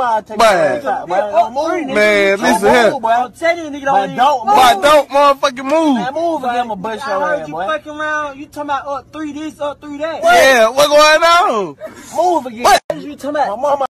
mama, take Man. your ass out, boy. Don't move, Man, Don't move, boy. I'm telling you, nigga, don't don't move. Boy, don't motherfucking move. Man, move again, I'ma bust your I ass, heard you fucking around. You talking about up three this, up three that. Yeah, what going on? Move again. What? You talking about? My mama